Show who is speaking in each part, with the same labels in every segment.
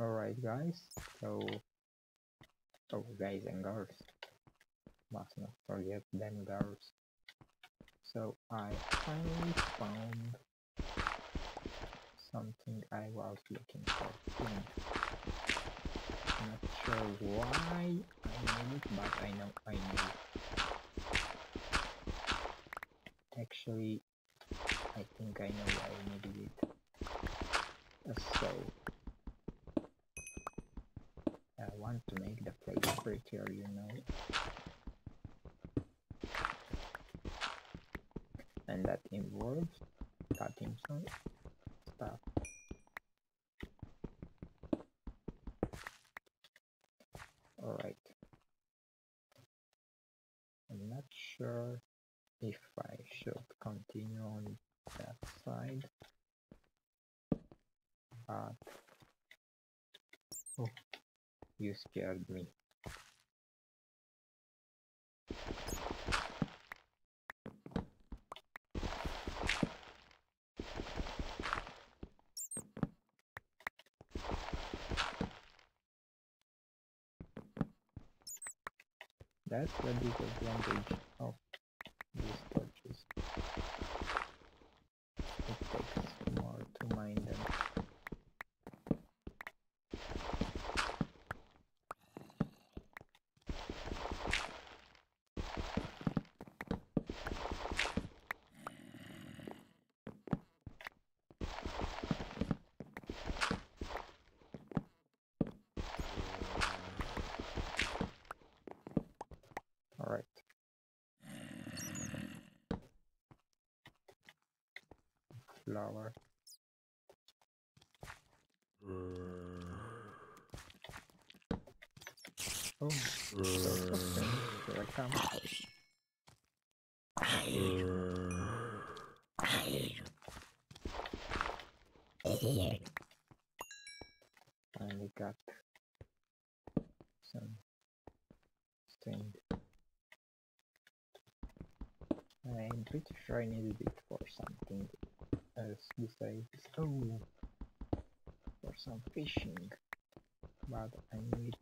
Speaker 1: Alright guys, so oh guys and girls must not forget them girls. So I finally found something I was looking for. Hmm. Not sure why I need it, but I know I need it. Actually, I think I know why I needed it. So, I to make the place prettier, you know. And that involves cutting some stuff. Alright. I'm not sure if I should continue on that side. But oh, you scared me. That's the disadvantage of these torches. It takes more to mine them. Alright. Flower. Oh. Here I come. Got some stained. I'm pretty sure I needed it for something else besides oh for some fishing. But I need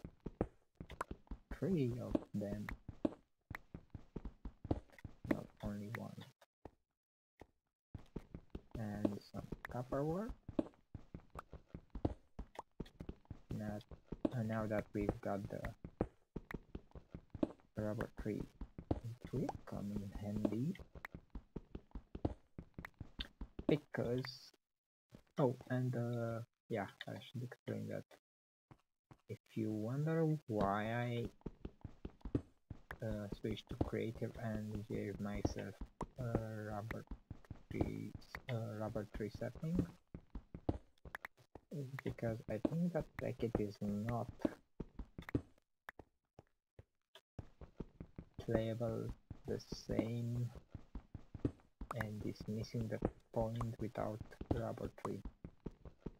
Speaker 1: three of them. Not only one. And some copper work. Now, uh, now that we've got the rubber tree, it will come in handy because oh and uh, yeah I should explain that. If you wonder why I uh, switched to creative and gave myself a rubber tree uh, rubber tree setting because I think that Tekkit is not playable the same and is missing the point without rubber tree.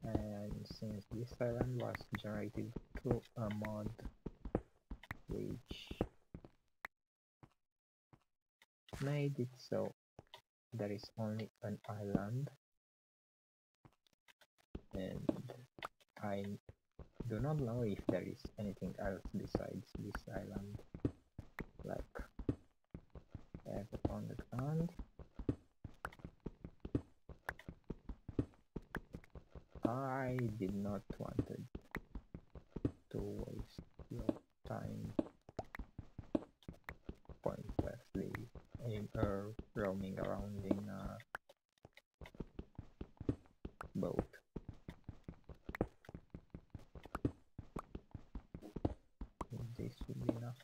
Speaker 1: And since this island was generated through a mod which made it so there is only an island. And I do not know if there is anything else besides this island like on the ground I did not want to waste your time pointlessly in uh, roaming around in a boat. This should be enough.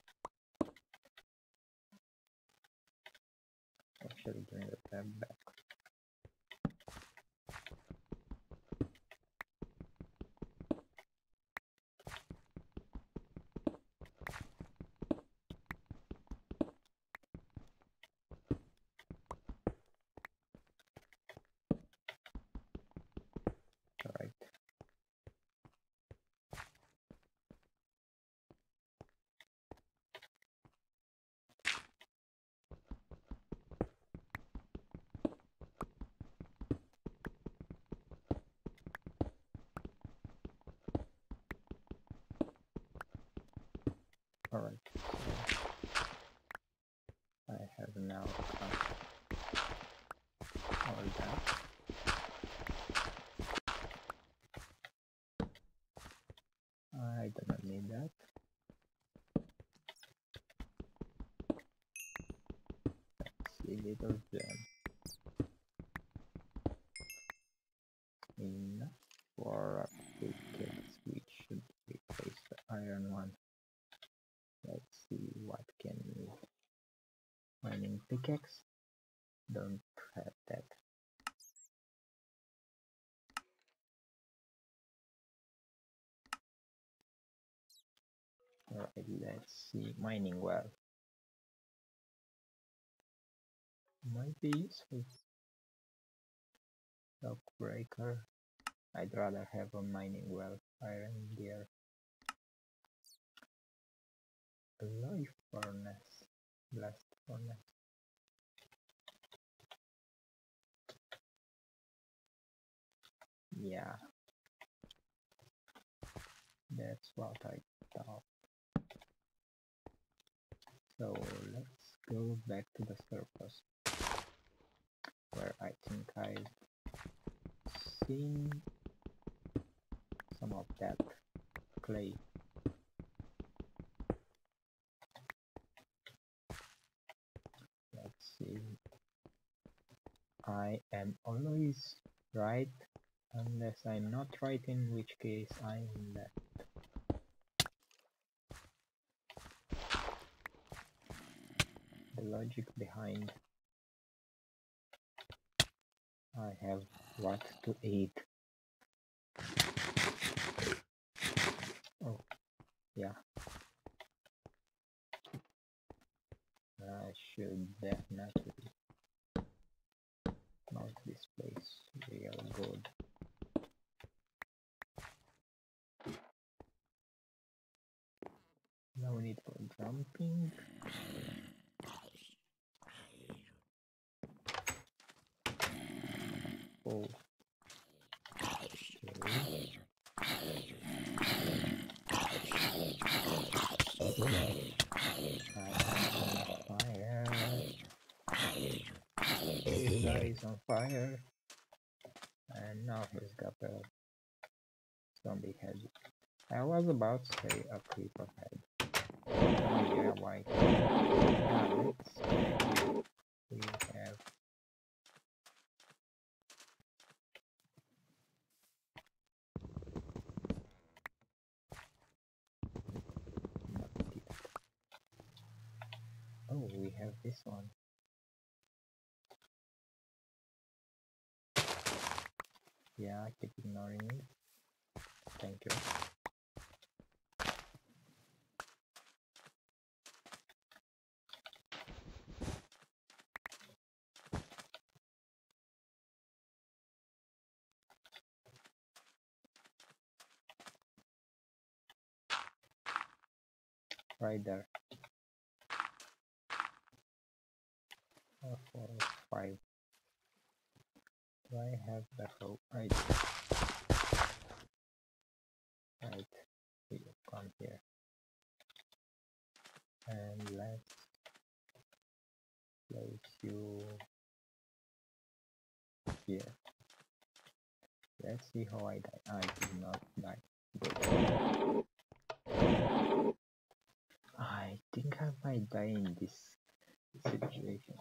Speaker 1: Actually, doing the tab back. Alright. Alright, I have now all that. I do not need that. Let's see, little gem. Um, enough for a pickaxe, we should replace the iron one. Let's see what can we mining pickaxe. Don't have that. Alright, let's see. Mining well. Might be useful. Block breaker. I'd rather have a mining well. Iron gear. Life furnace. Blast furnace. Yeah. That's what I thought. So let's go back to the surface where I think I've seen some of that clay. Let's see. I am always right unless I'm not right in which case I'm left. The logic behind I have what to eat. Oh, yeah. I should definitely mark this place real good. No need for jumping. Okay. fire. Guy on fire. And now he's got a zombie head. I was about to say a creeper head. Oh yeah, why? Ah, Now let's we have Oh, we have this one. Yeah, keep ignoring me. Thank you. Right there. Four, four, five. Do I have the hope? Right. Right. We come here. And let's place you here. Let's see how I die. I did not die. Good. I think I might die in this situation.